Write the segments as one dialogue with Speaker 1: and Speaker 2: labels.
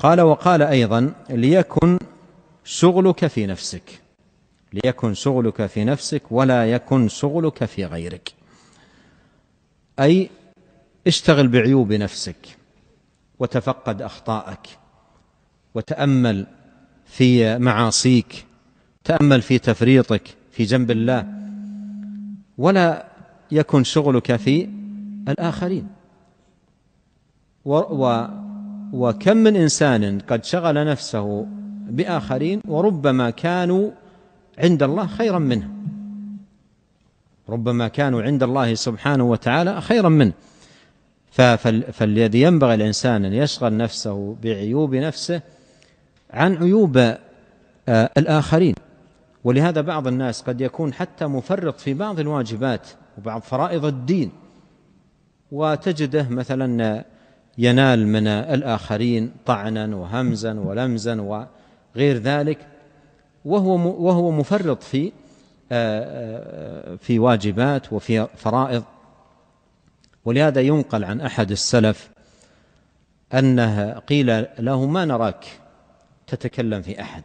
Speaker 1: قال وقال أيضا ليكن شغلك في نفسك ليكن شغلك في نفسك ولا يكن شغلك في غيرك. أي اشتغل بعيوب نفسك وتفقد أخطاءك وتأمل في معاصيك تأمل في تفريطك في جنب الله ولا يكن شغلك في الآخرين. و وكم من إنسان قد شغل نفسه بآخرين وربما كانوا عند الله خيرا منه. ربما كانوا عند الله سبحانه وتعالى خيرا منه. فالذي ينبغي الإنسان أن يشغل نفسه بعيوب نفسه عن عيوب آه، الآخرين. ولهذا بعض الناس قد يكون حتى مفرط في بعض الواجبات وبعض فرائض الدين. وتجده مثلا ينال من الآخرين طعنا وهمزا ولمزا وغير ذلك. وهو وهو مفرط في آه، آه، في واجبات وفي فرائض. ولهذا ينقل عن أحد السلف أنه قيل له ما نراك تتكلم في أحد.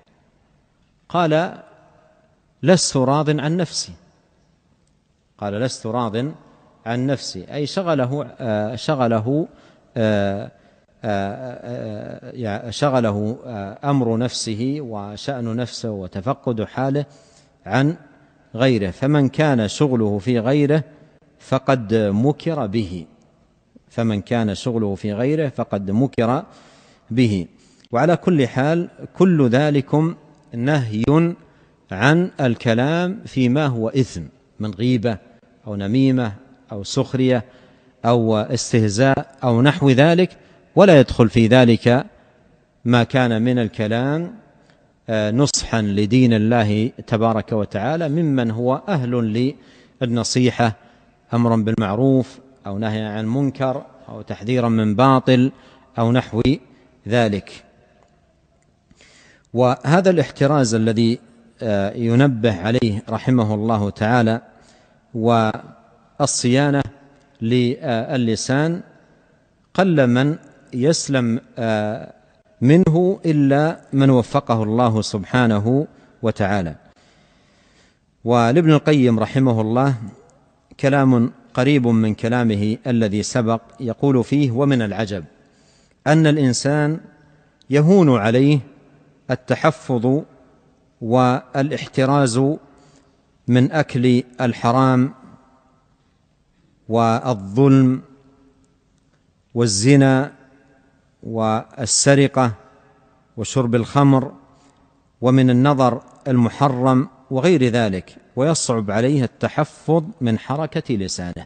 Speaker 1: قال لست راض عن نفسي. قال لست راض عن نفسي. أي شغله آه، شغله شغله أمر نفسه وشأن نفسه وتفقد حاله عن غيره. فمن كان شغله في غيره فقد مكر به. فمن كان شغله في غيره فقد مكر به. وعلى كل حال كل ذلكم نهي عن الكلام فيما هو إثم من غيبة أو نميمة أو سخرية أو استهزاء أو نحو ذلك ولا يدخل في ذلك ما كان من الكلام آه، نصحا لدين الله تبارك وتعالى ممن هو أهل للنصيحة امرا بالمعروف أو نهيا عن منكر أو تحذيرا من باطل أو نحو ذلك. وهذا الاحتراز الذي آه، ينبه عليه رحمه الله تعالى والصيانة للسان قل من يسلم آه، منه إلا من وفقه الله سبحانه وتعالى. ولابن القيم رحمه الله كلام قريب من كلامه الذي سبق يقول فيه ومن العجب أن الإنسان يهون عليه التحفظ والإحتراز من أكل الحرام والظلم والزنا والسرقة وشرب الخمر ومن النظر المحرم وغير ذلك ويصعب عليه التحفظ من حركة لسانه.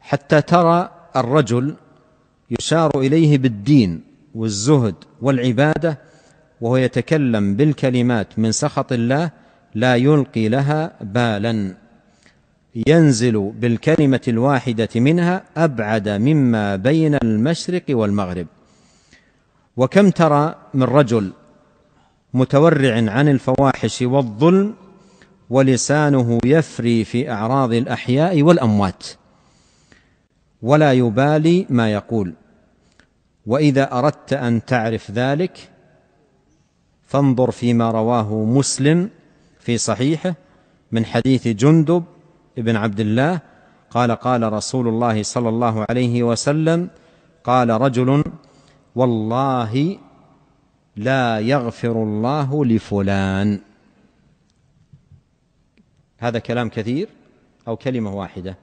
Speaker 1: حتى ترى الرجل يشار إليه بالدين والزهد والعبادة وهو يتكلم بالكلمات من سخط الله لا يلقي لها بالا. ينزل بالكلمة الواحدة منها أبعد مما بين المشرق والمغرب. وكم ترى من رجل متورع عن الفواحش والظلم ولسانه يفري في أعراض الأحياء والأموات ولا يبالي ما يقول. وإذا أردت أن تعرف ذلك فانظر فيما رواه مسلم في صحيحه من حديث جندب بن عبد الله قال قال رسول الله صلى الله عليه وسلم قال رجل والله لا يغفر الله لفلان. هذا كلام كثير أو كلمة واحدة.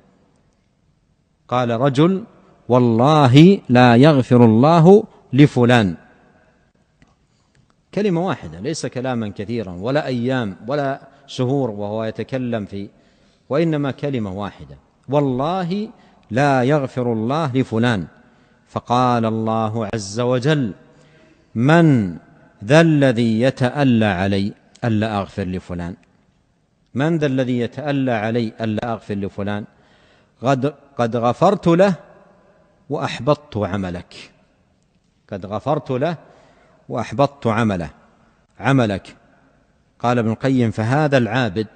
Speaker 1: قال رجل والله لا يغفر الله لفلان. كلمة واحدة ليس كلاما كثيرا ولا أيام ولا شهور وهو يتكلم في وإنما كلمة واحدة. والله لا يغفر الله لفلان. فقال الله عز وجل من ذا الذي يتألى علي ألا أغفر لفلان؟ من ذا الذي يتألى علي ألا أغفر لفلان؟ قد قد غفرت له وأحبطت عملك. قد غفرت له وأحبطت عمله عملك. قال ابن القيم فهذا العابد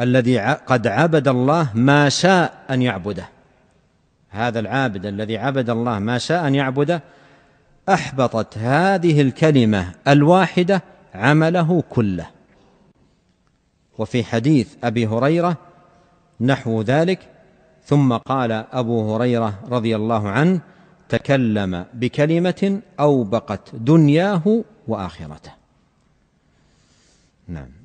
Speaker 1: الذي قد عبد الله ما شاء أن يعبده. هذا العابد الذي عبد الله ما شاء أن يعبده أحبطت هذه الكلمة الواحدة عمله كله. وفي حديث أبي هريرة نحو ذلك ثم قال أبو هريرة رضي الله عنه تكلم بكلمة أوبقت دنياه وآخرته. نعم.